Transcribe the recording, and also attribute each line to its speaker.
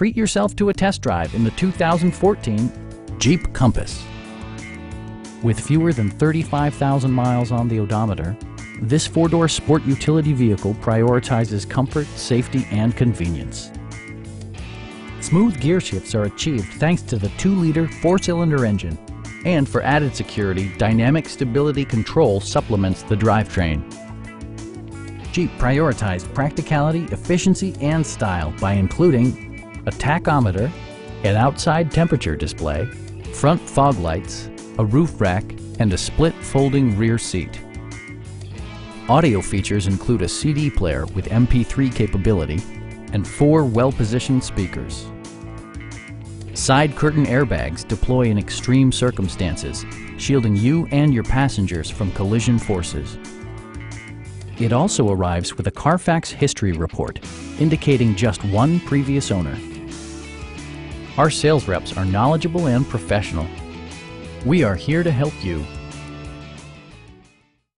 Speaker 1: treat yourself to a test drive in the 2014 Jeep Compass. With fewer than 35,000 miles on the odometer, this four-door sport utility vehicle prioritizes comfort, safety, and convenience. Smooth gear shifts are achieved thanks to the 2-liter four-cylinder engine. And for added security, Dynamic Stability Control supplements the drivetrain. Jeep prioritized practicality, efficiency, and style by including a tachometer, an outside temperature display, front fog lights, a roof rack, and a split folding rear seat. Audio features include a CD player with MP3 capability and four well-positioned speakers. Side curtain airbags deploy in extreme circumstances, shielding you and your passengers from collision forces. It also arrives with a Carfax history report, indicating just one previous owner. Our sales reps are knowledgeable and professional. We are here to help you